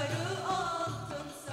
Saçları altın sarı